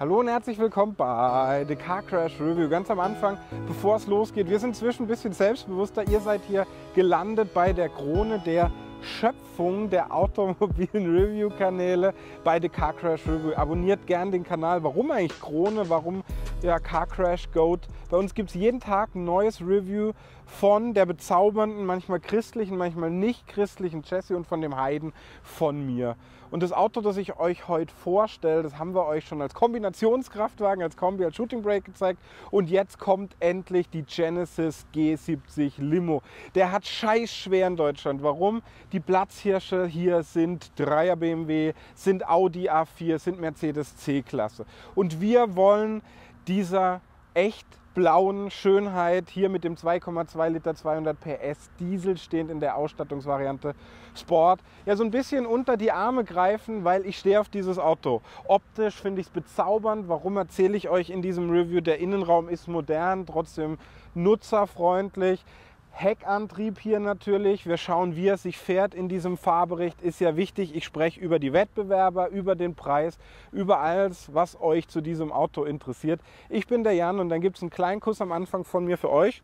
Hallo und herzlich willkommen bei The Car Crash Review. Ganz am Anfang, bevor es losgeht, wir sind inzwischen ein bisschen selbstbewusster. Ihr seid hier gelandet bei der Krone der Schöpfung der automobilen Review-Kanäle bei The Car Crash Review. Abonniert gern den Kanal. Warum eigentlich Krone? Warum ja, Car Crash Goat? Bei uns gibt es jeden Tag ein neues Review von der bezaubernden, manchmal christlichen, manchmal nicht christlichen Jessie und von dem Heiden von mir. Und das Auto, das ich euch heute vorstelle, das haben wir euch schon als Kombinationskraftwagen, als Kombi, als Shooting Brake gezeigt. Und jetzt kommt endlich die Genesis G70 Limo. Der hat scheiß schwer in Deutschland. Warum? Die Platzhirsche hier sind 3er BMW, sind Audi A4, sind Mercedes C-Klasse. Und wir wollen dieser echt blauen Schönheit hier mit dem 2,2 Liter 200 PS Diesel stehend in der Ausstattungsvariante Sport ja so ein bisschen unter die Arme greifen, weil ich stehe auf dieses Auto. Optisch finde ich es bezaubernd. Warum erzähle ich euch in diesem Review? Der Innenraum ist modern, trotzdem nutzerfreundlich. Heckantrieb hier natürlich. Wir schauen, wie er sich fährt in diesem Fahrbericht. Ist ja wichtig. Ich spreche über die Wettbewerber, über den Preis, über alles, was euch zu diesem Auto interessiert. Ich bin der Jan und dann gibt es einen kleinen Kuss am Anfang von mir für euch.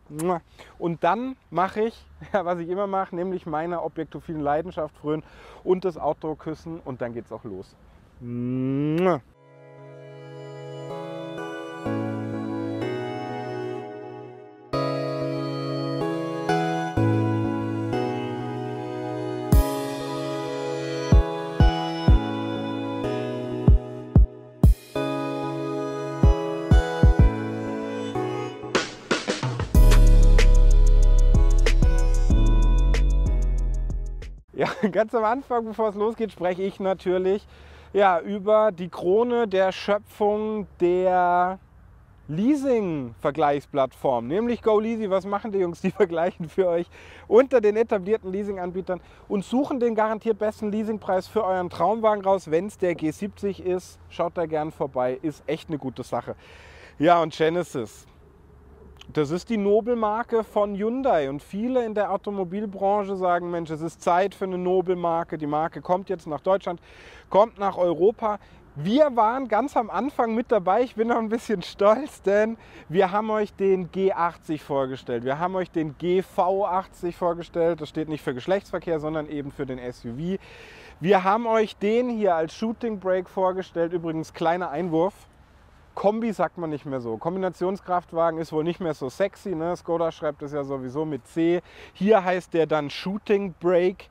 Und dann mache ich, was ich immer mache, nämlich meiner objektophilen Leidenschaft frönen und das Auto küssen und dann geht es auch los. Ja, ganz am Anfang, bevor es losgeht, spreche ich natürlich ja, über die Krone der Schöpfung der Leasing-Vergleichsplattform, nämlich GoLeasy. Was machen die Jungs? Die vergleichen für euch unter den etablierten Leasing-Anbietern und suchen den garantiert besten Leasingpreis für euren Traumwagen raus. Wenn es der G70 ist, schaut da gern vorbei. Ist echt eine gute Sache. Ja, und Genesis. Das ist die Nobelmarke von Hyundai und viele in der Automobilbranche sagen, Mensch, es ist Zeit für eine Nobelmarke. Die Marke kommt jetzt nach Deutschland, kommt nach Europa. Wir waren ganz am Anfang mit dabei. Ich bin noch ein bisschen stolz, denn wir haben euch den G80 vorgestellt. Wir haben euch den GV80 vorgestellt. Das steht nicht für Geschlechtsverkehr, sondern eben für den SUV. Wir haben euch den hier als Shooting Brake vorgestellt. Übrigens kleiner Einwurf. Kombi sagt man nicht mehr so. Kombinationskraftwagen ist wohl nicht mehr so sexy. Ne? Skoda schreibt es ja sowieso mit C. Hier heißt der dann Shooting Brake.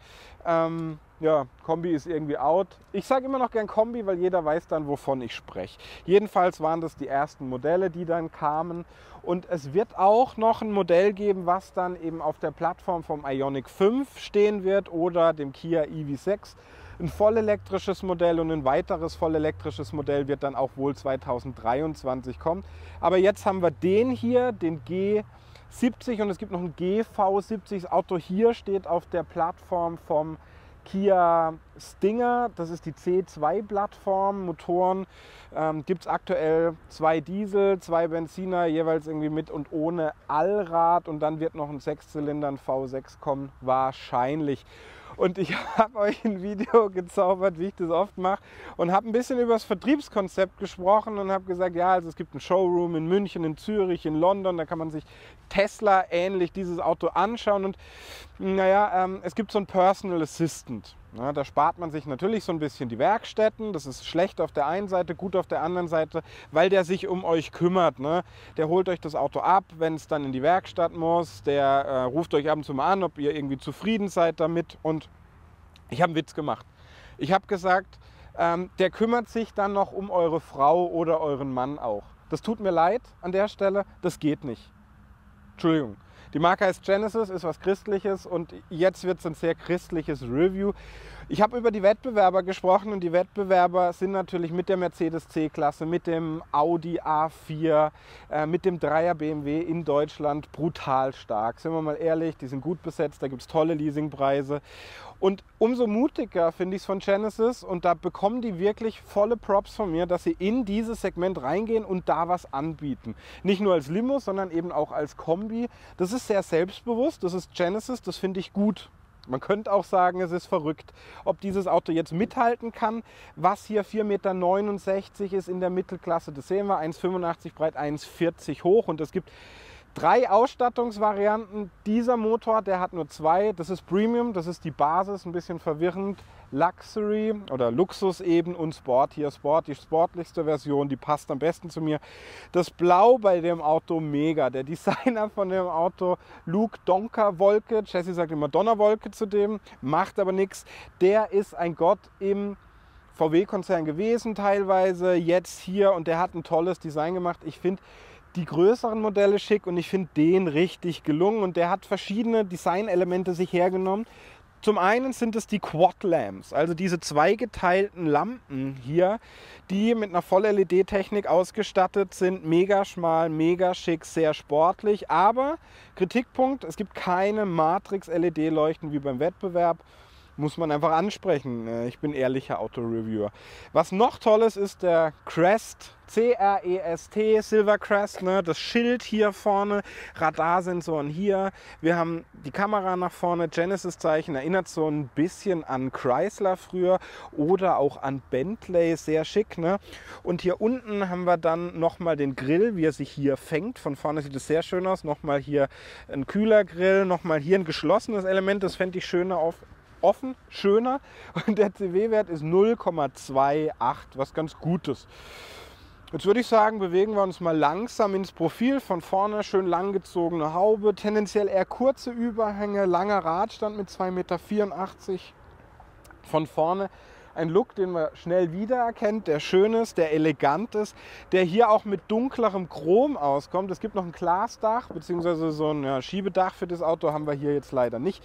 Ähm, ja, Kombi ist irgendwie out. Ich sage immer noch gern Kombi, weil jeder weiß dann, wovon ich spreche. Jedenfalls waren das die ersten Modelle, die dann kamen. Und es wird auch noch ein Modell geben, was dann eben auf der Plattform vom Ionic 5 stehen wird oder dem Kia EV6. Ein vollelektrisches Modell und ein weiteres vollelektrisches Modell wird dann auch wohl 2023 kommen. Aber jetzt haben wir den hier, den G70 und es gibt noch ein GV70. Das Auto hier steht auf der Plattform vom Kia Stinger, das ist die C2-Plattform, Motoren. Ähm, Gibt es aktuell zwei Diesel, zwei Benziner, jeweils irgendwie mit und ohne Allrad und dann wird noch ein Sechszylinder, ein V6 kommen, wahrscheinlich. Und ich habe euch ein Video gezaubert, wie ich das oft mache, und habe ein bisschen über das Vertriebskonzept gesprochen und habe gesagt, ja, also es gibt einen Showroom in München, in Zürich, in London, da kann man sich Tesla ähnlich dieses Auto anschauen. Und naja, ähm, es gibt so einen Personal Assistant. Ja, da spart man sich natürlich so ein bisschen die Werkstätten. Das ist schlecht auf der einen Seite, gut auf der anderen Seite, weil der sich um euch kümmert. Ne? Der holt euch das Auto ab, wenn es dann in die Werkstatt muss. Der äh, ruft euch ab und zu mal an, ob ihr irgendwie zufrieden seid damit. Und ich habe einen Witz gemacht. Ich habe gesagt, ähm, der kümmert sich dann noch um eure Frau oder euren Mann auch. Das tut mir leid an der Stelle, das geht nicht. Entschuldigung. Die Marke heißt Genesis, ist was Christliches und jetzt wird es ein sehr christliches Review. Ich habe über die Wettbewerber gesprochen und die Wettbewerber sind natürlich mit der Mercedes C-Klasse, mit dem Audi A4, äh, mit dem 3er BMW in Deutschland brutal stark. Sind wir mal ehrlich, die sind gut besetzt, da gibt es tolle Leasingpreise. Und umso mutiger finde ich es von Genesis und da bekommen die wirklich volle Props von mir, dass sie in dieses Segment reingehen und da was anbieten. Nicht nur als Limo, sondern eben auch als Kombi. Das ist sehr selbstbewusst, das ist Genesis, das finde ich gut. Man könnte auch sagen, es ist verrückt, ob dieses Auto jetzt mithalten kann, was hier 4,69 Meter ist in der Mittelklasse. Das sehen wir, 1,85 breit, 1,40 hoch und es gibt drei Ausstattungsvarianten. Dieser Motor, der hat nur zwei. Das ist Premium, das ist die Basis, ein bisschen verwirrend. Luxury oder Luxus eben und Sport. Hier Sport, die sportlichste Version, die passt am besten zu mir. Das Blau bei dem Auto mega. Der Designer von dem Auto, Luke Donker Wolke, Jesse sagt immer Donnerwolke zu dem, macht aber nichts. Der ist ein Gott im VW-Konzern gewesen teilweise, jetzt hier und der hat ein tolles Design gemacht. Ich finde, die größeren Modelle schick und ich finde den richtig gelungen und der hat verschiedene Designelemente sich hergenommen. Zum einen sind es die Quad Lamps, also diese zweigeteilten Lampen hier, die mit einer Voll-LED-Technik ausgestattet sind. Mega schmal, mega schick, sehr sportlich. Aber Kritikpunkt, es gibt keine Matrix-LED-Leuchten wie beim Wettbewerb muss man einfach ansprechen. Äh, ich bin ehrlicher Autoreviewer. Was noch toll ist, ist der Crest, C-R-E-S-T, Silver Crest, ne? das Schild hier vorne, Radarsensoren hier. Wir haben die Kamera nach vorne, Genesis-Zeichen, erinnert so ein bisschen an Chrysler früher oder auch an Bentley, sehr schick. Ne? Und hier unten haben wir dann nochmal den Grill, wie er sich hier fängt. Von vorne sieht es sehr schön aus. Nochmal hier ein kühler Grill, nochmal hier ein geschlossenes Element, das fände ich schöner auf offen, schöner und der CW-Wert ist 0,28, was ganz gut ist. Jetzt würde ich sagen, bewegen wir uns mal langsam ins Profil. Von vorne schön langgezogene Haube, tendenziell eher kurze Überhänge, langer Radstand mit 2,84 Meter. Von vorne ein Look, den man schnell wiedererkennt, der schön ist, der elegant ist, der hier auch mit dunklerem Chrom auskommt. Es gibt noch ein Glasdach bzw. so ein ja, Schiebedach für das Auto, haben wir hier jetzt leider nicht.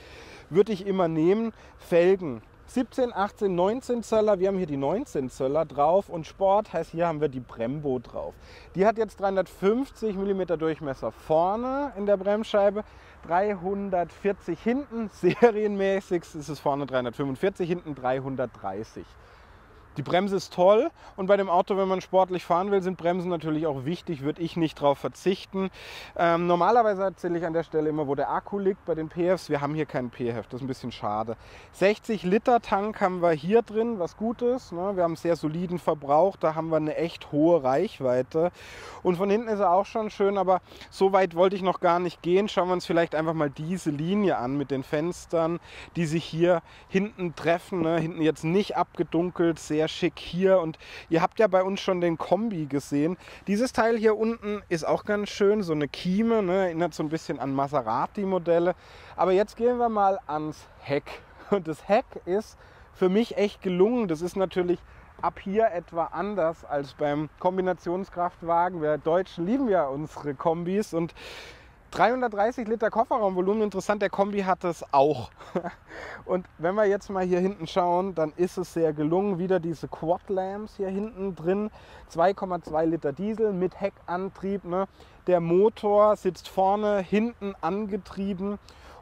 Würde ich immer nehmen. Felgen 17, 18, 19 Zöller. Wir haben hier die 19 Zöller drauf und Sport heißt, hier haben wir die Brembo drauf. Die hat jetzt 350 mm Durchmesser vorne in der Bremsscheibe, 340 hinten, serienmäßig ist es vorne 345, hinten 330. Die Bremse ist toll und bei dem Auto, wenn man sportlich fahren will, sind Bremsen natürlich auch wichtig, würde ich nicht darauf verzichten. Ähm, normalerweise erzähle ich an der Stelle immer, wo der Akku liegt bei den PFs. Wir haben hier keinen PHEV, das ist ein bisschen schade. 60 Liter Tank haben wir hier drin, was gut ist. Ne? Wir haben einen sehr soliden Verbrauch, da haben wir eine echt hohe Reichweite. Und von hinten ist er auch schon schön, aber so weit wollte ich noch gar nicht gehen. Schauen wir uns vielleicht einfach mal diese Linie an mit den Fenstern, die sich hier hinten treffen. Ne? Hinten jetzt nicht abgedunkelt, sehr sehr schick hier. Und ihr habt ja bei uns schon den Kombi gesehen. Dieses Teil hier unten ist auch ganz schön, so eine Kieme, ne? erinnert so ein bisschen an Maserati-Modelle. Aber jetzt gehen wir mal ans Heck. Und das Heck ist für mich echt gelungen. Das ist natürlich ab hier etwa anders als beim Kombinationskraftwagen. Wir Deutschen lieben ja unsere Kombis und 330 Liter Kofferraumvolumen, interessant, der Kombi hat es auch. Und wenn wir jetzt mal hier hinten schauen, dann ist es sehr gelungen. Wieder diese Quad Lamps hier hinten drin. 2,2 Liter Diesel mit Heckantrieb. Ne? Der Motor sitzt vorne, hinten angetrieben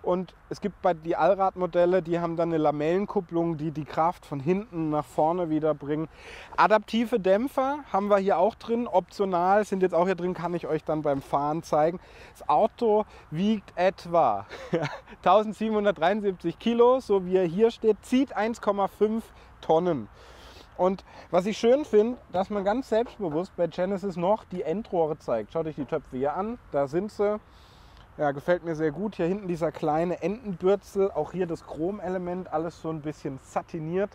und es gibt bei die Allradmodelle, die haben dann eine Lamellenkupplung, die die Kraft von hinten nach vorne wieder bringen. Adaptive Dämpfer haben wir hier auch drin, optional sind jetzt auch hier drin, kann ich euch dann beim Fahren zeigen. Das Auto wiegt etwa 1773 Kilo, so wie er hier steht, zieht 1,5 Tonnen. Und was ich schön finde, dass man ganz selbstbewusst bei Genesis noch die Endrohre zeigt. Schaut euch die Töpfe hier an, da sind sie. Ja, gefällt mir sehr gut. Hier hinten dieser kleine Entenbürzel, auch hier das Chromelement, alles so ein bisschen satiniert.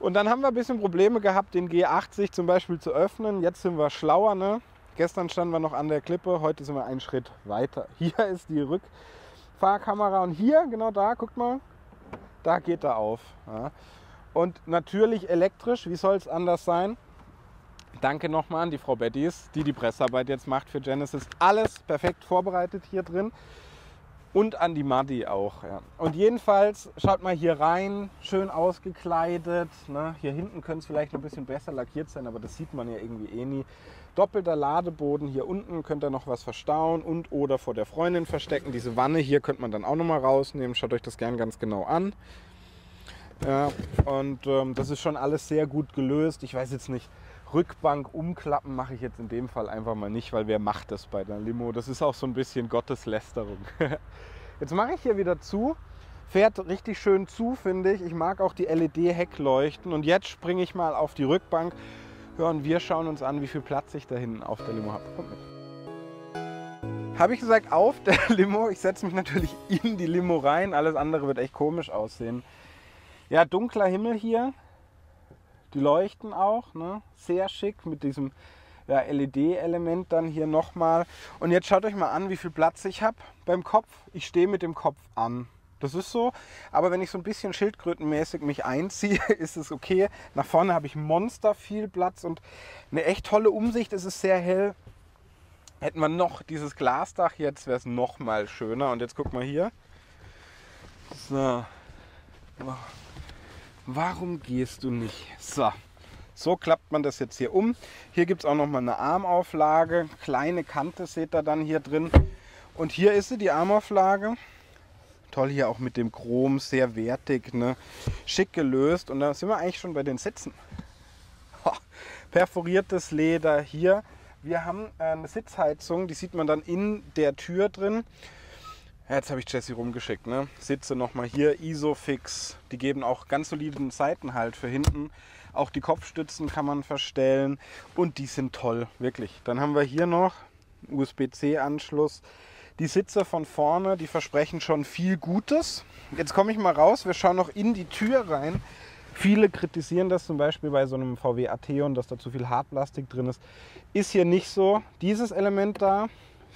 Und dann haben wir ein bisschen Probleme gehabt, den G80 zum Beispiel zu öffnen. Jetzt sind wir schlauer. Ne? Gestern standen wir noch an der Klippe, heute sind wir einen Schritt weiter. Hier ist die Rückfahrkamera und hier, genau da, guckt mal, da geht er auf. Ja. Und natürlich elektrisch, wie soll es anders sein? Danke nochmal an die Frau Bettys, die die Pressearbeit jetzt macht für Genesis. Alles perfekt vorbereitet hier drin. Und an die Muddy auch. Ja. Und jedenfalls, schaut mal hier rein, schön ausgekleidet. Ne? Hier hinten könnte es vielleicht ein bisschen besser lackiert sein, aber das sieht man ja irgendwie eh nie. Doppelter Ladeboden, hier unten könnt ihr noch was verstauen und oder vor der Freundin verstecken. Diese Wanne hier könnte man dann auch nochmal rausnehmen. Schaut euch das gern ganz genau an. Ja, und ähm, das ist schon alles sehr gut gelöst. Ich weiß jetzt nicht, Rückbank umklappen mache ich jetzt in dem Fall einfach mal nicht, weil wer macht das bei der Limo? Das ist auch so ein bisschen Gotteslästerung. Jetzt mache ich hier wieder zu. Fährt richtig schön zu, finde ich. Ich mag auch die LED-Heckleuchten. Und jetzt springe ich mal auf die Rückbank. Ja, wir schauen uns an, wie viel Platz ich da hinten auf der Limo habe. Kommt mit. Habe ich gesagt, auf der Limo. Ich setze mich natürlich in die Limo rein. Alles andere wird echt komisch aussehen. Ja, dunkler Himmel hier. Die leuchten auch. Ne? Sehr schick mit diesem ja, LED-Element dann hier nochmal. Und jetzt schaut euch mal an, wie viel Platz ich habe beim Kopf. Ich stehe mit dem Kopf an. Das ist so. Aber wenn ich so ein bisschen schildkrötenmäßig mich einziehe, ist es okay. Nach vorne habe ich monster viel Platz und eine echt tolle Umsicht. Es ist sehr hell. Hätten wir noch dieses Glasdach, jetzt wäre es noch mal schöner. Und jetzt guck mal hier. So. Warum gehst du nicht? So. So klappt man das jetzt hier um. Hier gibt es auch noch mal eine Armauflage. Kleine Kante seht ihr dann hier drin. Und hier ist sie, die Armauflage. Toll hier auch mit dem Chrom, sehr wertig, ne? schick gelöst. Und da sind wir eigentlich schon bei den Sitzen. Perforiertes Leder hier wir haben äh, eine Sitzheizung, die sieht man dann in der Tür drin. Jetzt habe ich Jesse rumgeschickt. Ne? Sitze nochmal hier, Isofix. Die geben auch ganz soliden Seitenhalt für hinten. Auch die Kopfstützen kann man verstellen. Und die sind toll, wirklich. Dann haben wir hier noch USB-C-Anschluss. Die Sitze von vorne, die versprechen schon viel Gutes. Jetzt komme ich mal raus. Wir schauen noch in die Tür rein. Viele kritisieren das zum Beispiel bei so einem VW Atheon, dass da zu viel Hartplastik drin ist. Ist hier nicht so. Dieses Element da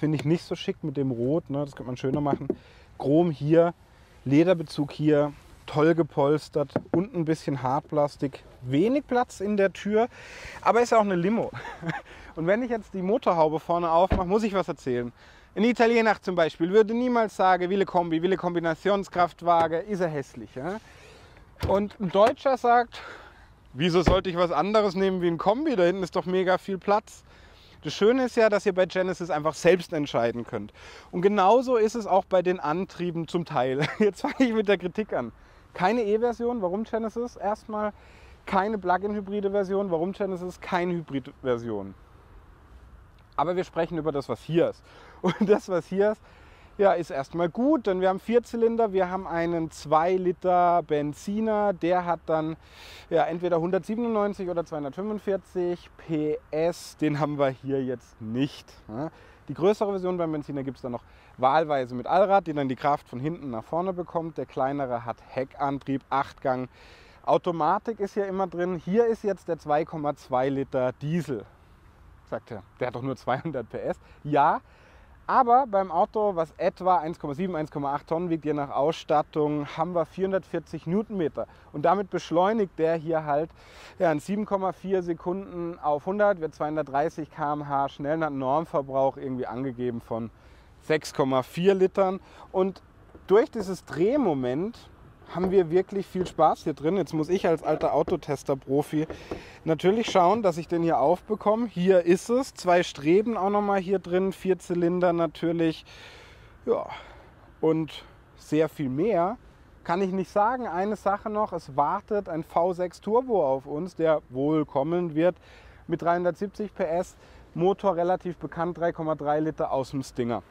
finde ich nicht so schick mit dem Rot. Ne? Das könnte man schöner machen. Chrom hier, Lederbezug hier, toll gepolstert. Unten ein bisschen Hartplastik. Wenig Platz in der Tür, aber ist ja auch eine Limo. Und wenn ich jetzt die Motorhaube vorne aufmache, muss ich was erzählen. Ein Italiener zum Beispiel würde niemals sagen, Wille Kombi, Wille Kombinationskraftwagen, ist er hässlich. Ja? Und ein Deutscher sagt, wieso sollte ich was anderes nehmen wie ein Kombi? Da hinten ist doch mega viel Platz. Das Schöne ist ja, dass ihr bei Genesis einfach selbst entscheiden könnt. Und genauso ist es auch bei den Antrieben zum Teil. Jetzt fange ich mit der Kritik an. Keine E-Version, warum Genesis? Erstmal keine Plug-in-hybride Version, warum Genesis? Keine Hybrid-Version. Aber wir sprechen über das, was hier ist. Und das, was hier ist, ja, ist erstmal gut, denn wir haben Vierzylinder, wir haben einen 2 Liter Benziner, der hat dann ja, entweder 197 oder 245 PS, den haben wir hier jetzt nicht. Die größere Version beim Benziner gibt es dann noch wahlweise mit Allrad, die dann die Kraft von hinten nach vorne bekommt. Der kleinere hat Heckantrieb, 8-Gang. Automatik ist hier immer drin. Hier ist jetzt der 2,2 Liter Diesel. Sagt er, der hat doch nur 200 PS. Ja, aber beim Auto, was etwa 1,7, 1,8 Tonnen wiegt, je nach Ausstattung, haben wir 440 Newtonmeter. Und damit beschleunigt der hier halt ja, in 7,4 Sekunden auf 100, wird 230 km/h schnell, hat einen Normverbrauch irgendwie angegeben von 6,4 Litern. Und durch dieses Drehmoment haben wir wirklich viel Spaß hier drin. Jetzt muss ich als alter Autotester-Profi natürlich schauen, dass ich den hier aufbekomme. Hier ist es. Zwei Streben auch nochmal hier drin. Vier Zylinder natürlich. Ja, und sehr viel mehr kann ich nicht sagen. Eine Sache noch, es wartet ein V6 Turbo auf uns, der wohl kommen wird mit 370 PS. Motor relativ bekannt, 3,3 Liter aus dem Stinger.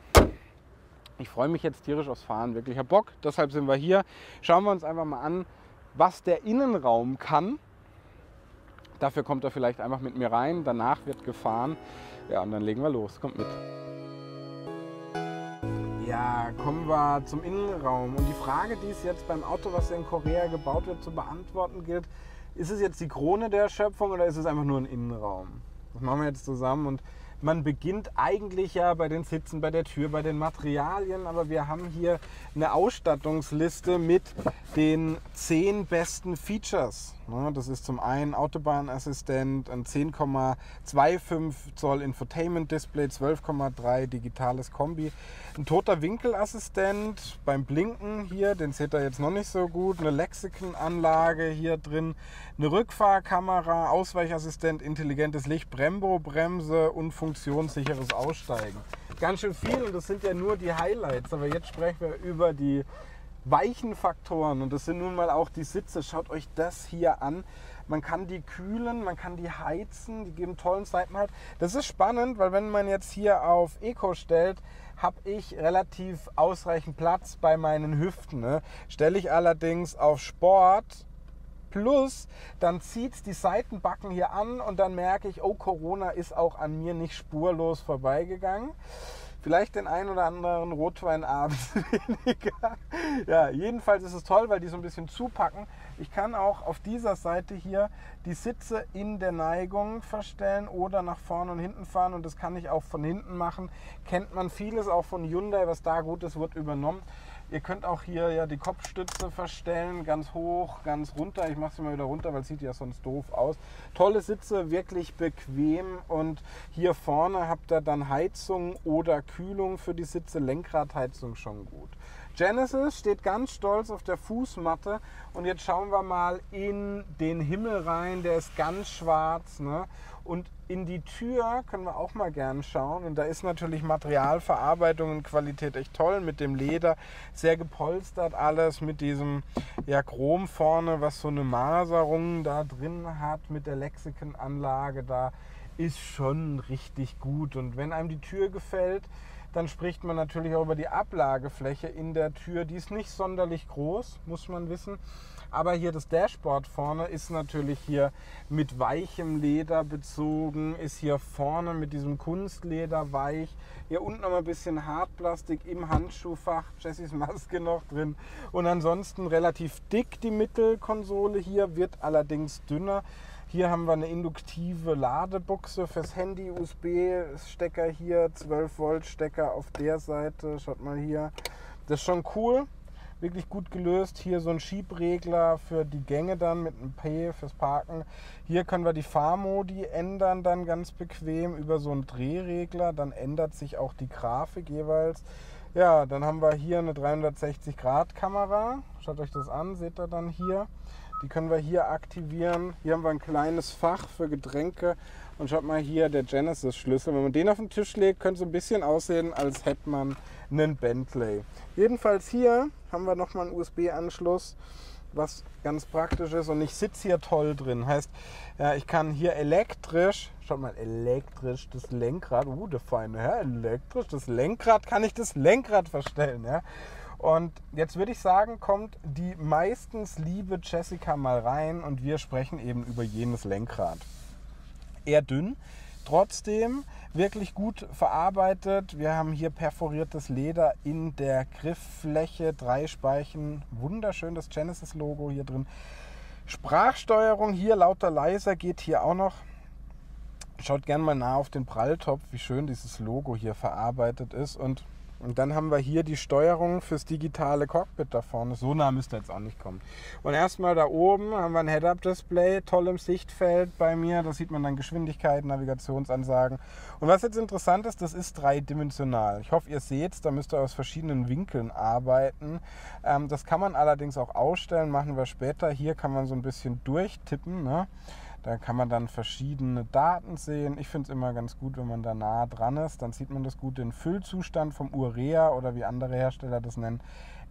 Ich freue mich jetzt tierisch aufs Fahren, wirklich. Ich Bock, deshalb sind wir hier. Schauen wir uns einfach mal an, was der Innenraum kann. Dafür kommt er vielleicht einfach mit mir rein. Danach wird gefahren. Ja, und dann legen wir los. Kommt mit. Ja, kommen wir zum Innenraum. Und die Frage, die es jetzt beim Auto, was in Korea gebaut wird, zu beantworten gilt, ist es jetzt die Krone der Schöpfung oder ist es einfach nur ein Innenraum? Das machen wir jetzt zusammen und man beginnt eigentlich ja bei den Sitzen, bei der Tür, bei den Materialien, aber wir haben hier eine Ausstattungsliste mit den zehn besten Features. Das ist zum einen Autobahnassistent, ein 10,25 Zoll Infotainment Display, 12,3 digitales Kombi, ein toter Winkelassistent beim Blinken hier, den seht ihr jetzt noch nicht so gut, eine Lexikon-Anlage hier drin, eine Rückfahrkamera, Ausweichassistent, intelligentes Licht, Brembo-Bremse und funktionssicheres Aussteigen. Ganz schön viel und das sind ja nur die Highlights, aber jetzt sprechen wir über die weichen Faktoren und das sind nun mal auch die Sitze. Schaut euch das hier an. Man kann die kühlen, man kann die heizen, die geben tollen Seitenhalt. Das ist spannend, weil wenn man jetzt hier auf Eco stellt, habe ich relativ ausreichend Platz bei meinen Hüften. Ne? Stelle ich allerdings auf Sport, Plus, dann zieht die Seitenbacken hier an und dann merke ich, oh, Corona ist auch an mir nicht spurlos vorbeigegangen. Vielleicht den einen oder anderen Rotwein abends weniger. Ja, jedenfalls ist es toll, weil die so ein bisschen zupacken. Ich kann auch auf dieser Seite hier die Sitze in der Neigung verstellen oder nach vorne und hinten fahren und das kann ich auch von hinten machen. Kennt man vieles auch von Hyundai, was da gut ist, wird übernommen. Ihr könnt auch hier ja die Kopfstütze verstellen, ganz hoch, ganz runter. Ich mache sie mal wieder runter, weil es sieht ja sonst doof aus. Tolle Sitze, wirklich bequem und hier vorne habt ihr dann Heizung oder Kühlung für die Sitze, Lenkradheizung schon gut. Genesis steht ganz stolz auf der Fußmatte und jetzt schauen wir mal in den Himmel rein, der ist ganz schwarz. Ne? Und in die Tür können wir auch mal gern schauen. Und da ist natürlich Materialverarbeitung und Qualität echt toll mit dem Leder. Sehr gepolstert alles mit diesem ja, Chrom vorne, was so eine Maserung da drin hat mit der Lexikenanlage da. Ist schon richtig gut. Und wenn einem die Tür gefällt, dann spricht man natürlich auch über die Ablagefläche in der Tür. Die ist nicht sonderlich groß, muss man wissen. Aber hier das Dashboard vorne ist natürlich hier mit weichem Leder bezogen, ist hier vorne mit diesem Kunstleder weich. Hier unten noch mal ein bisschen Hartplastik im Handschuhfach, Jessys Maske noch drin. Und ansonsten relativ dick die Mittelkonsole hier, wird allerdings dünner. Hier haben wir eine induktive Ladebuchse fürs Handy, USB-Stecker hier, 12 Volt Stecker auf der Seite. Schaut mal hier. Das ist schon cool wirklich gut gelöst. Hier so ein Schiebregler für die Gänge dann mit einem P fürs Parken. Hier können wir die Fahrmodi ändern dann ganz bequem über so einen Drehregler. Dann ändert sich auch die Grafik jeweils. Ja, dann haben wir hier eine 360 Grad Kamera. Schaut euch das an, seht ihr dann hier. Die können wir hier aktivieren. Hier haben wir ein kleines Fach für Getränke. Und schaut mal hier, der Genesis-Schlüssel. Wenn man den auf den Tisch legt, könnte so ein bisschen aussehen, als hätte man einen Bentley. Jedenfalls hier haben wir nochmal einen USB-Anschluss, was ganz praktisch ist. Und ich sitze hier toll drin. Heißt, ja, ich kann hier elektrisch, schaut mal, elektrisch das Lenkrad, uh, der feine Herr, elektrisch das Lenkrad, kann ich das Lenkrad verstellen. Ja? Und jetzt würde ich sagen, kommt die meistens liebe Jessica mal rein und wir sprechen eben über jenes Lenkrad. Eher dünn, trotzdem wirklich gut verarbeitet. Wir haben hier perforiertes Leder in der Grifffläche, drei Speichen, wunderschön das Genesis-Logo hier drin. Sprachsteuerung hier lauter leiser geht hier auch noch. Schaut gerne mal nah auf den Pralltopf, wie schön dieses Logo hier verarbeitet ist und und dann haben wir hier die Steuerung fürs digitale Cockpit da vorne. So nah müsste jetzt auch nicht kommen. Und erstmal da oben haben wir ein Head-Up-Display, toll im Sichtfeld bei mir. Da sieht man dann Geschwindigkeit, Navigationsansagen. Und was jetzt interessant ist, das ist dreidimensional. Ich hoffe, ihr seht es, da müsst ihr aus verschiedenen Winkeln arbeiten. Ähm, das kann man allerdings auch ausstellen, machen wir später. Hier kann man so ein bisschen durchtippen. Ne? Da kann man dann verschiedene Daten sehen. Ich finde es immer ganz gut, wenn man da nah dran ist. Dann sieht man das gut den Füllzustand vom Urea oder wie andere Hersteller das nennen.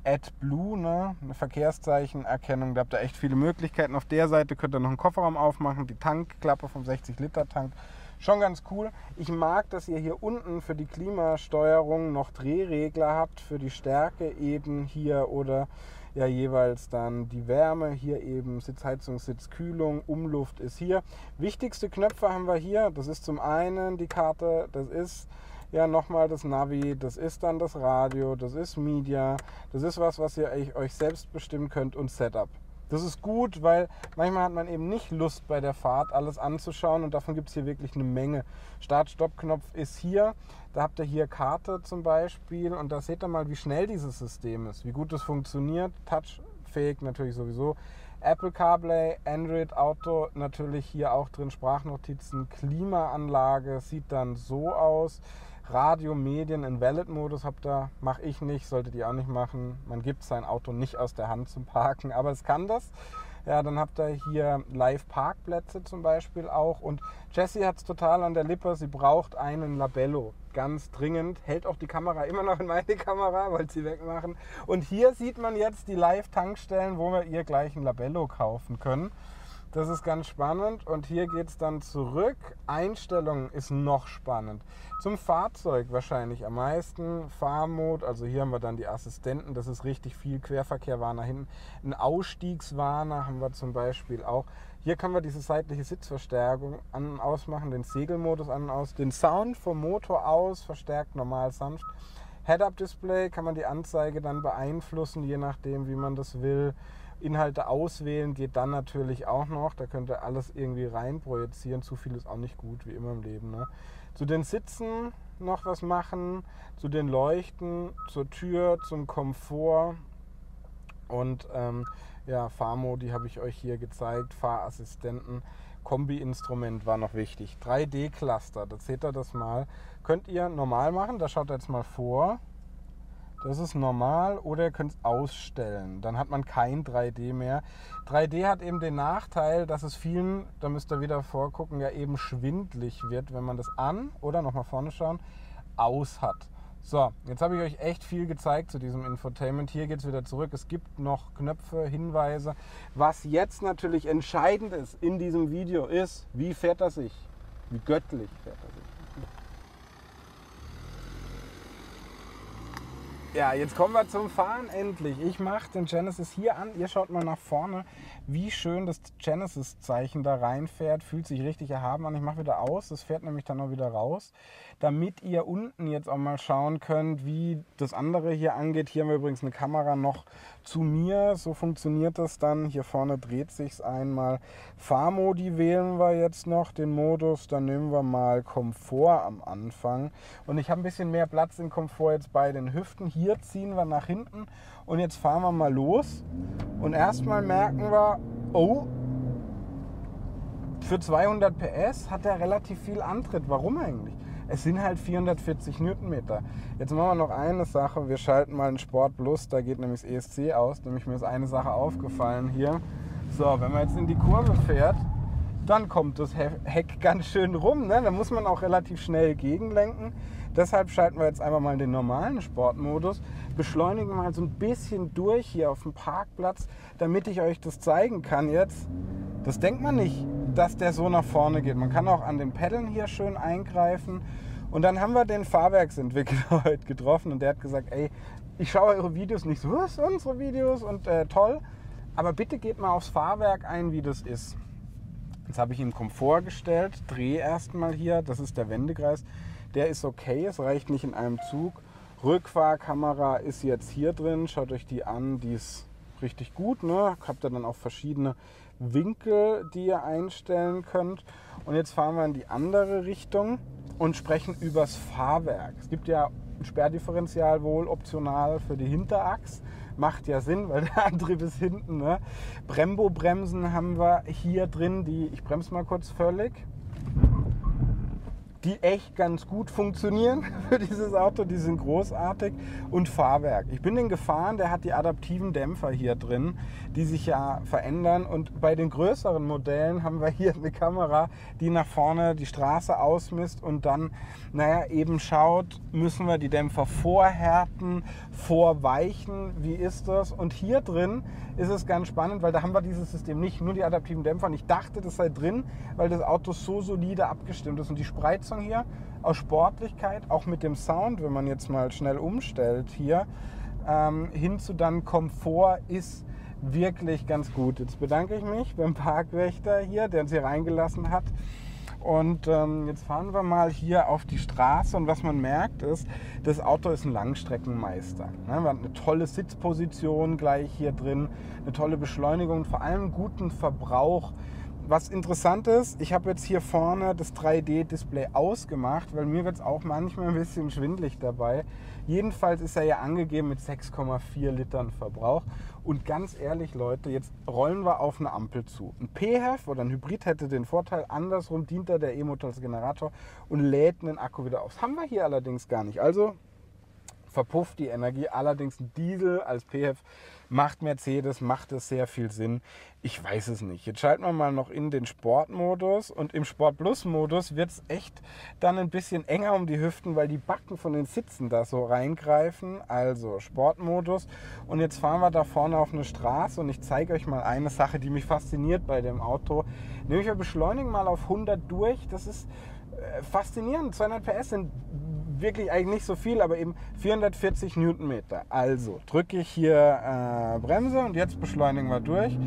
AdBlue, ne? eine Verkehrszeichenerkennung. Da habt ihr echt viele Möglichkeiten. Auf der Seite könnt ihr noch einen Kofferraum aufmachen, die Tankklappe vom 60-Liter-Tank. Schon ganz cool. Ich mag, dass ihr hier unten für die Klimasteuerung noch Drehregler habt, für die Stärke eben hier oder ja jeweils dann die Wärme, hier eben Sitzheizung, Sitzkühlung, Umluft ist hier. Wichtigste Knöpfe haben wir hier, das ist zum einen die Karte, das ist ja nochmal das Navi, das ist dann das Radio, das ist Media, das ist was, was ihr euch selbst bestimmen könnt und Setup. Das ist gut, weil manchmal hat man eben nicht Lust bei der Fahrt alles anzuschauen und davon gibt es hier wirklich eine Menge. Start-Stopp-Knopf ist hier. Da habt ihr hier Karte zum Beispiel und da seht ihr mal, wie schnell dieses System ist, wie gut es funktioniert. Touchfähig natürlich sowieso. Apple CarPlay, Android Auto natürlich hier auch drin, Sprachnotizen, Klimaanlage sieht dann so aus. Radio, Medien in Valid-Modus habt ihr, mache ich nicht, solltet ihr auch nicht machen. Man gibt sein Auto nicht aus der Hand zum Parken, aber es kann das. Ja, dann habt ihr hier Live-Parkplätze zum Beispiel auch. Und Jessie hat es total an der Lippe, sie braucht einen Labello. Ganz dringend. Hält auch die Kamera immer noch in meine Kamera, wollte sie wegmachen. Und hier sieht man jetzt die Live-Tankstellen, wo wir ihr gleich ein Labello kaufen können. Das ist ganz spannend und hier geht es dann zurück. Einstellungen ist noch spannend. Zum Fahrzeug wahrscheinlich am meisten. Fahrmod, also hier haben wir dann die Assistenten, das ist richtig viel. Querverkehrwarner hinten. Ein Ausstiegswarner haben wir zum Beispiel auch. Hier können wir diese seitliche Sitzverstärkung an und ausmachen, den Segelmodus an und aus, den Sound vom Motor aus, verstärkt normal sanft. Head-Up-Display kann man die Anzeige dann beeinflussen, je nachdem, wie man das will. Inhalte auswählen geht dann natürlich auch noch. Da könnt ihr alles irgendwie rein projizieren. Zu viel ist auch nicht gut, wie immer im Leben. Ne? Zu den Sitzen noch was machen, zu den Leuchten, zur Tür, zum Komfort und ähm, ja, Fahrmodi habe ich euch hier gezeigt, Fahrassistenten. Kombi-Instrument war noch wichtig. 3D-Cluster, da seht ihr das mal. Könnt ihr normal machen, da schaut ihr jetzt mal vor. Das ist normal oder ihr könnt es ausstellen. Dann hat man kein 3D mehr. 3D hat eben den Nachteil, dass es vielen, da müsst ihr wieder vorgucken, ja eben schwindlig wird, wenn man das an oder nochmal vorne schauen, aus hat. So, jetzt habe ich euch echt viel gezeigt zu diesem Infotainment. Hier geht es wieder zurück. Es gibt noch Knöpfe, Hinweise. Was jetzt natürlich entscheidend ist in diesem Video ist, wie fährt er sich? Wie göttlich fährt er sich? Ja, jetzt kommen wir zum Fahren endlich. Ich mache den Genesis hier an. Ihr schaut mal nach vorne, wie schön das Genesis-Zeichen da reinfährt. Fühlt sich richtig erhaben an. Ich mache wieder aus. Das fährt nämlich dann auch wieder raus. Damit ihr unten jetzt auch mal schauen könnt, wie das andere hier angeht. Hier haben wir übrigens eine Kamera noch zu mir. So funktioniert das dann. Hier vorne dreht sich einmal. Fahrmodi wählen wir jetzt noch, den Modus. Dann nehmen wir mal Komfort am Anfang. Und ich habe ein bisschen mehr Platz in Komfort jetzt bei den Hüften. Hier ziehen wir nach hinten. Und jetzt fahren wir mal los. Und erstmal merken wir, oh, für 200 PS hat er relativ viel Antritt. Warum eigentlich? Es sind halt 440 Newtonmeter. Jetzt machen wir noch eine Sache. Wir schalten mal in Sport Plus. Da geht nämlich das ESC aus. Nämlich mir ist eine Sache aufgefallen hier. So, wenn man jetzt in die Kurve fährt, dann kommt das Heck ganz schön rum. Ne? Da muss man auch relativ schnell gegenlenken. Deshalb schalten wir jetzt einfach mal den normalen Sportmodus, beschleunigen mal so ein bisschen durch hier auf dem Parkplatz, damit ich euch das zeigen kann jetzt. Das denkt man nicht, dass der so nach vorne geht. Man kann auch an den Peddeln hier schön eingreifen. Und dann haben wir den Fahrwerksentwickler heute getroffen und der hat gesagt, ey, ich schaue eure Videos nicht so, was unsere Videos und äh, toll, aber bitte geht mal aufs Fahrwerk ein, wie das ist. Jetzt habe ich ihm Komfort gestellt, drehe erstmal hier, das ist der Wendekreis. Der ist okay, es reicht nicht in einem Zug. Rückfahrkamera ist jetzt hier drin, schaut euch die an, die ist richtig gut. Ne? Habt ihr dann auch verschiedene Winkel, die ihr einstellen könnt. Und jetzt fahren wir in die andere Richtung und sprechen übers Fahrwerk. Es gibt ja ein Sperrdifferential wohl optional für die Hinterachs. Macht ja Sinn, weil der Antrieb ist hinten. Ne? Brembo-Bremsen haben wir hier drin, die, ich bremse mal kurz völlig die echt ganz gut funktionieren für dieses Auto. Die sind großartig. Und Fahrwerk. Ich bin den gefahren, der hat die adaptiven Dämpfer hier drin, die sich ja verändern. Und bei den größeren Modellen haben wir hier eine Kamera, die nach vorne die Straße ausmisst und dann, naja, eben schaut, müssen wir die Dämpfer vorhärten, vorweichen, wie ist das? Und hier drin ist es ganz spannend, weil da haben wir dieses System nicht, nur die adaptiven Dämpfer. Und ich dachte, das sei drin, weil das Auto so solide abgestimmt ist. Und die Spreizung hier aus Sportlichkeit, auch mit dem Sound, wenn man jetzt mal schnell umstellt hier, ähm, hin zu dann Komfort ist wirklich ganz gut. Jetzt bedanke ich mich beim Parkwächter hier, der uns hier reingelassen hat. Und ähm, jetzt fahren wir mal hier auf die Straße und was man merkt ist, das Auto ist ein Langstreckenmeister. Ne? Wir haben eine tolle Sitzposition gleich hier drin, eine tolle Beschleunigung, und vor allem guten Verbrauch. Was interessant ist, ich habe jetzt hier vorne das 3D-Display ausgemacht, weil mir wird es auch manchmal ein bisschen schwindlig dabei. Jedenfalls ist er ja angegeben mit 6,4 Litern Verbrauch. Und ganz ehrlich, Leute, jetzt rollen wir auf eine Ampel zu. Ein PHEV oder ein Hybrid hätte den Vorteil, andersrum dient da der E-Motor als Generator und lädt den Akku wieder auf. Das haben wir hier allerdings gar nicht. Also verpufft die Energie. Allerdings ein Diesel als PHEV macht Mercedes, macht es sehr viel Sinn. Ich weiß es nicht. Jetzt schalten wir mal noch in den Sportmodus und im Sport Plus Modus wird es echt dann ein bisschen enger um die Hüften, weil die Backen von den Sitzen da so reingreifen. Also Sportmodus und jetzt fahren wir da vorne auf eine Straße und ich zeige euch mal eine Sache, die mich fasziniert bei dem Auto. Nämlich wir beschleunigen mal auf 100 durch. Das ist faszinierend. 200 PS sind wirklich eigentlich nicht so viel, aber eben 440 Newtonmeter. Also drücke ich hier äh, Bremse und jetzt beschleunigen wir durch.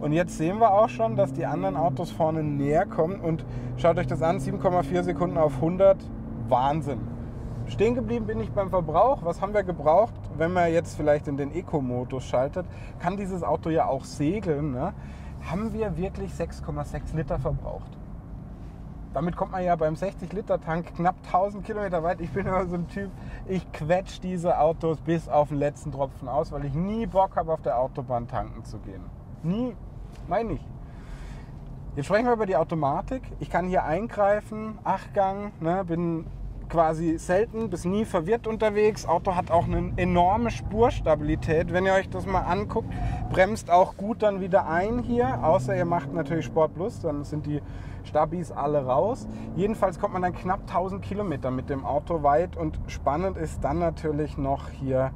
Und jetzt sehen wir auch schon, dass die anderen Autos vorne näher kommen. Und schaut euch das an, 7,4 Sekunden auf 100. Wahnsinn. Stehen geblieben bin ich beim Verbrauch. Was haben wir gebraucht? Wenn man jetzt vielleicht in den Eco-Modus schaltet, kann dieses Auto ja auch segeln. Ne? Haben wir wirklich 6,6 Liter verbraucht. Damit kommt man ja beim 60-Liter-Tank knapp 1000 Kilometer weit. Ich bin immer so ein Typ, ich quetsch diese Autos bis auf den letzten Tropfen aus, weil ich nie Bock habe, auf der Autobahn tanken zu gehen. Nie, meine ich. Jetzt sprechen wir über die Automatik. Ich kann hier eingreifen, Achtgang, ne, bin quasi selten bis nie verwirrt unterwegs. Auto hat auch eine enorme Spurstabilität. Wenn ihr euch das mal anguckt, bremst auch gut dann wieder ein hier, außer ihr macht natürlich Sport Plus, dann sind die Stabis alle raus. Jedenfalls kommt man dann knapp 1000 Kilometer mit dem Auto weit und spannend ist dann natürlich noch hier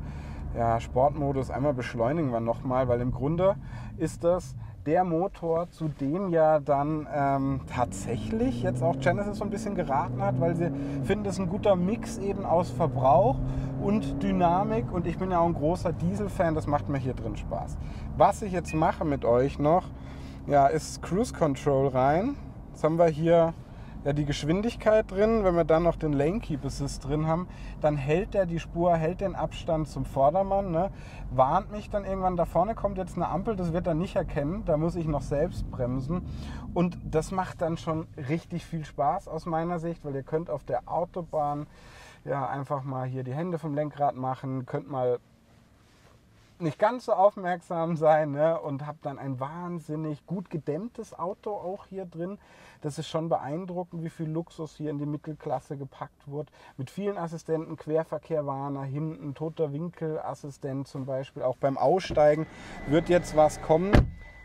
ja, Sportmodus. Einmal beschleunigen wir nochmal, weil im Grunde ist das der Motor, zu dem ja dann ähm, tatsächlich jetzt auch Genesis so ein bisschen geraten hat, weil sie finden, ist ein guter Mix eben aus Verbrauch und Dynamik und ich bin ja auch ein großer Diesel-Fan, das macht mir hier drin Spaß. Was ich jetzt mache mit euch noch, ja, ist Cruise Control rein. Jetzt haben wir hier ja die Geschwindigkeit drin. Wenn wir dann noch den Lane Keep Assist drin haben, dann hält er die Spur, hält den Abstand zum Vordermann, ne? warnt mich dann irgendwann, da vorne kommt jetzt eine Ampel, das wird er nicht erkennen, da muss ich noch selbst bremsen. Und das macht dann schon richtig viel Spaß aus meiner Sicht, weil ihr könnt auf der Autobahn ja einfach mal hier die Hände vom Lenkrad machen, könnt mal nicht ganz so aufmerksam sein ne? und habe dann ein wahnsinnig gut gedämmtes Auto auch hier drin. Das ist schon beeindruckend, wie viel Luxus hier in die Mittelklasse gepackt wird. Mit vielen Assistenten, Querverkehrwarner, hinten, toter Winkelassistent zum Beispiel. Auch beim Aussteigen wird jetzt was kommen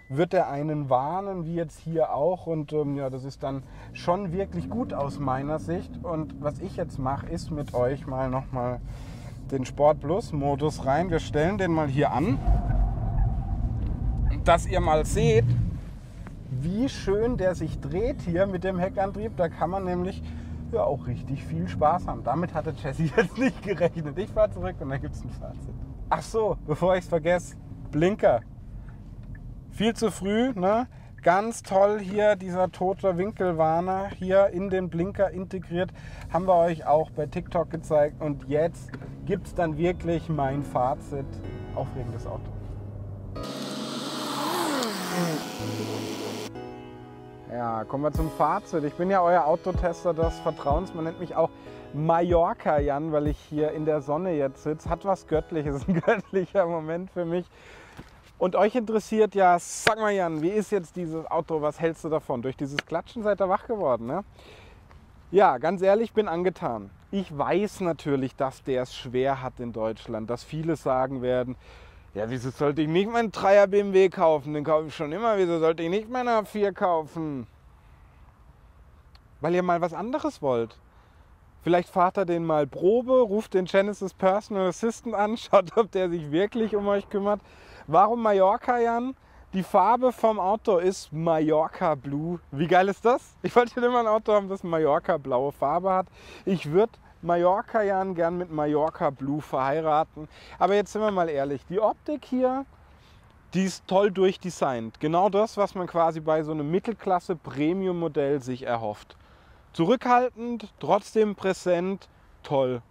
wird er einen warnen, wie jetzt hier auch. Und ähm, ja, das ist dann schon wirklich gut aus meiner Sicht. Und was ich jetzt mache, ist mit euch mal nochmal den Sport Plus Modus rein. Wir stellen den mal hier an, dass ihr mal seht, wie schön der sich dreht hier mit dem Heckantrieb. Da kann man nämlich ja auch richtig viel Spaß haben. Damit hatte Jesse jetzt nicht gerechnet. Ich fahre zurück und dann gibt es ein Fazit. Ach so, bevor ich es vergesse, Blinker. Viel zu früh, ne? Ganz toll hier dieser tote Winkelwarner hier in den Blinker integriert. Haben wir euch auch bei TikTok gezeigt. Und jetzt gibt es dann wirklich mein Fazit. Aufregendes Auto. Ja, kommen wir zum Fazit. Ich bin ja euer Autotester des Vertrauens. Man nennt mich auch Mallorca Jan, weil ich hier in der Sonne jetzt sitze. Hat was Göttliches, ein göttlicher Moment für mich. Und euch interessiert ja, sag mal Jan, wie ist jetzt dieses Auto, was hältst du davon? Durch dieses Klatschen seid ihr wach geworden, ne? Ja, ganz ehrlich, bin angetan. Ich weiß natürlich, dass der es schwer hat in Deutschland, dass viele sagen werden, ja, wieso sollte ich nicht meinen Dreier BMW kaufen? Den kaufe ich schon immer. Wieso sollte ich nicht meinen A4 kaufen? Weil ihr mal was anderes wollt. Vielleicht fahrt ihr den mal Probe, ruft den Genesis Personal Assistant an, schaut, ob der sich wirklich um euch kümmert. Warum Mallorca, Jan? Die Farbe vom Auto ist Mallorca Blue. Wie geil ist das? Ich wollte schon immer ein Auto haben, das Mallorca blaue Farbe hat. Ich würde Mallorca Jan gern mit Mallorca Blue verheiraten. Aber jetzt sind wir mal ehrlich, die Optik hier, die ist toll durchdesignt. Genau das, was man quasi bei so einem Mittelklasse Premium Modell sich erhofft. Zurückhaltend, trotzdem präsent, toll.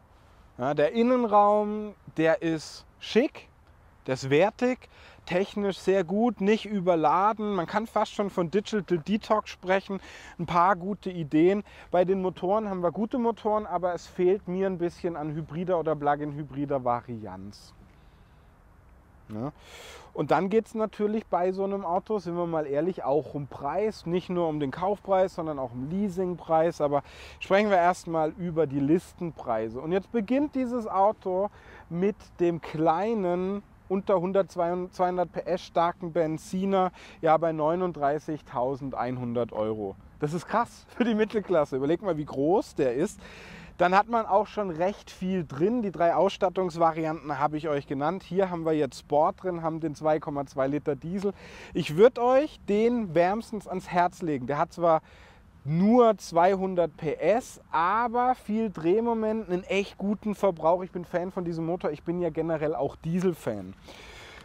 Ja, der Innenraum, der ist schick, der ist wertig, technisch sehr gut, nicht überladen. Man kann fast schon von Digital Detox sprechen. Ein paar gute Ideen. Bei den Motoren haben wir gute Motoren, aber es fehlt mir ein bisschen an hybrider oder Plug-in-hybrider Varianz. Ne? Und dann geht es natürlich bei so einem Auto, sind wir mal ehrlich, auch um Preis. Nicht nur um den Kaufpreis, sondern auch um Leasingpreis. Aber sprechen wir erstmal über die Listenpreise. Und jetzt beginnt dieses Auto mit dem kleinen unter 100, 200 PS starken Benziner ja bei 39.100 Euro. Das ist krass für die Mittelklasse. Überleg mal, wie groß der ist. Dann hat man auch schon recht viel drin. Die drei Ausstattungsvarianten habe ich euch genannt. Hier haben wir jetzt Sport drin, haben den 2,2 Liter Diesel. Ich würde euch den wärmstens ans Herz legen. Der hat zwar nur 200 PS, aber viel Drehmoment, einen echt guten Verbrauch. Ich bin Fan von diesem Motor. Ich bin ja generell auch Diesel-Fan.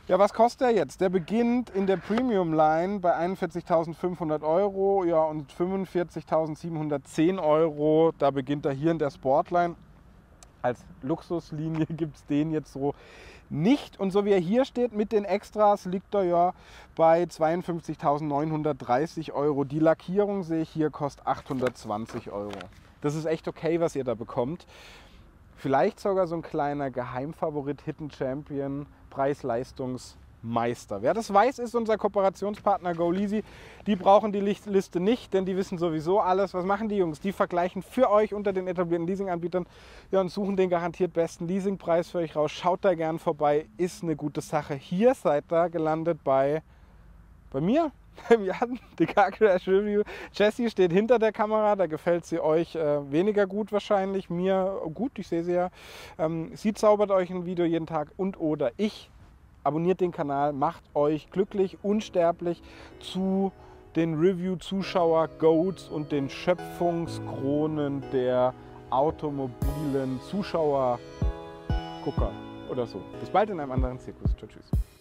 Ja, was kostet er jetzt? Der beginnt in der Premium Line bei 41.500 Euro ja, und 45.710 Euro. Da beginnt er hier in der Sportline. Als Luxuslinie gibt es den jetzt so nicht. Und so wie er hier steht mit den Extras, liegt er ja bei 52.930 Euro. Die Lackierung sehe ich hier kostet 820 Euro. Das ist echt okay, was ihr da bekommt. Vielleicht sogar so ein kleiner Geheimfavorit, Hidden Champion, Preis-Leistungs-Meister. Wer das weiß, ist unser Kooperationspartner GoLeasy. Die brauchen die Liste nicht, denn die wissen sowieso alles. Was machen die Jungs? Die vergleichen für euch unter den etablierten Leasinganbietern ja, und suchen den garantiert besten Leasingpreis für euch raus. Schaut da gern vorbei, ist eine gute Sache. Hier seid ihr gelandet bei, bei mir, wir hatten die Car Crash Review. Jessie steht hinter der Kamera, da gefällt sie euch äh, weniger gut wahrscheinlich. Mir gut, ich sehe sie ja. Ähm, sie zaubert euch ein Video jeden Tag und oder ich. Abonniert den Kanal, macht euch glücklich, unsterblich zu den Review-Zuschauer Goats und den Schöpfungskronen der automobilen Zuschauer Gucker oder so. Bis bald in einem anderen Zirkus. Tschüss.